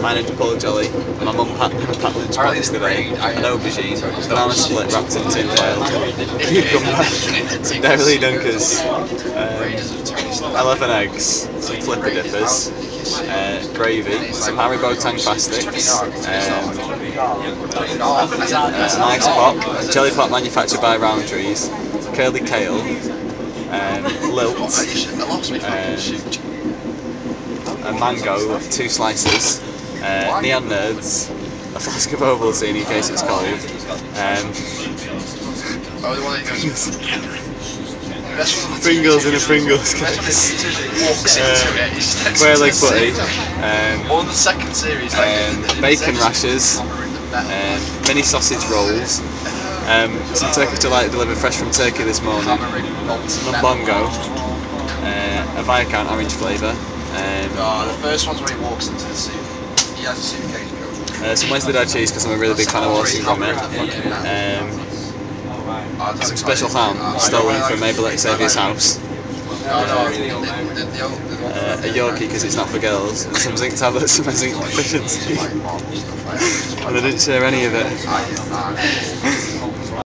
Mine are Paul Jolly. My mum packed packed lunch box today. An aubergine, banana split wrapped in tin foil, cucumber, Dairy Dunkers, um, 11 eggs, some flipper dippers, uh, gravy, some Haribo Tangfastics, um, uh, an ice pop, jelly pop manufactured by Rowntree's, curly kale, um, lilt, um, a mango, two slices, uh, neon nerds, a flask of Ovaltine in case it's cold, um, Oh, one that goes. Best one Pringles in a Pringles case, walks into it. He steps square leg the footy, scene. um, the second series, um, bacon rashers, um, mini sausage rolls, um, some Turkish delight delivered fresh from Turkey this morning, some bongo, uh, a Viscount orange flavour, um, Oh, the first one's when he walks into the suit. He has a suitcase. uh, some Wensleydale cheese because I'm a really big fan of Wallace's Gromit, um, some special ham stolen from Abel Xavier's house, uh, a Yorkie because it's not for girls, and some zinc tablets for my zinc deficiency, and I didn't share any of it.